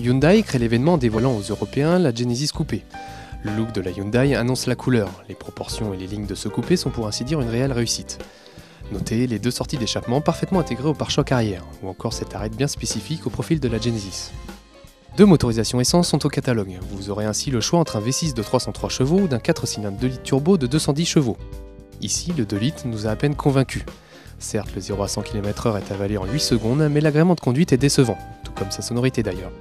Hyundai crée l'événement en dévoilant aux Européens la Genesis Coupé. Le look de la Hyundai annonce la couleur, les proportions et les lignes de ce coupé sont pour ainsi dire une réelle réussite. Notez les deux sorties d'échappement parfaitement intégrées au pare-choc arrière, ou encore cette arête bien spécifique au profil de la Genesis. Deux motorisations essence sont au catalogue. Vous aurez ainsi le choix entre un V6 de 303 chevaux ou d'un 4 cylindres 2 litres turbo de 210 chevaux. Ici, le 2 litres nous a à peine convaincus. Certes, le 0 à 100 km/h est avalé en 8 secondes, mais l'agrément de conduite est décevant, tout comme sa sonorité d'ailleurs.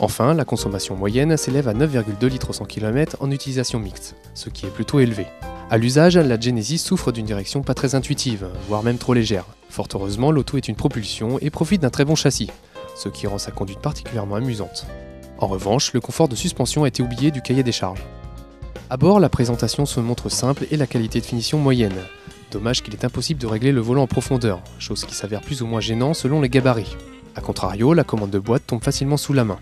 Enfin, la consommation moyenne s'élève à 9,2 litres au 100 km en utilisation mixte, ce qui est plutôt élevé. À l'usage, la Genesis souffre d'une direction pas très intuitive, voire même trop légère. Fort heureusement, l'auto est une propulsion et profite d'un très bon châssis, ce qui rend sa conduite particulièrement amusante. En revanche, le confort de suspension a été oublié du cahier des charges. À bord, la présentation se montre simple et la qualité de finition moyenne. Dommage qu'il est impossible de régler le volant en profondeur, chose qui s'avère plus ou moins gênant selon les gabarits. A contrario, la commande de boîte tombe facilement sous la main.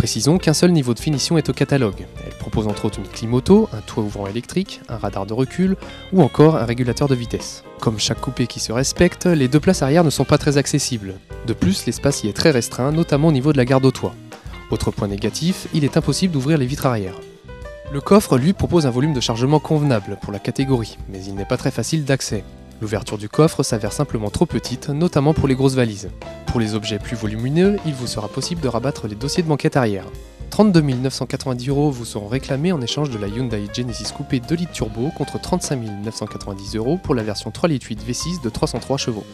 Précisons qu'un seul niveau de finition est au catalogue. Elle propose entre autres une clim auto, un toit ouvrant électrique, un radar de recul ou encore un régulateur de vitesse. Comme chaque coupé qui se respecte, les deux places arrière ne sont pas très accessibles. De plus, l'espace y est très restreint, notamment au niveau de la garde au toit. Autre point négatif, il est impossible d'ouvrir les vitres arrière. Le coffre, lui, propose un volume de chargement convenable pour la catégorie, mais il n'est pas très facile d'accès. L'ouverture du coffre s'avère simplement trop petite, notamment pour les grosses valises. Pour les objets plus volumineux, il vous sera possible de rabattre les dossiers de banquette arrière. 32 990 euros vous seront réclamés en échange de la Hyundai Genesis Coupé 2 litres turbo contre 35 990 euros pour la version 3 litres 8 V6 de 303 chevaux.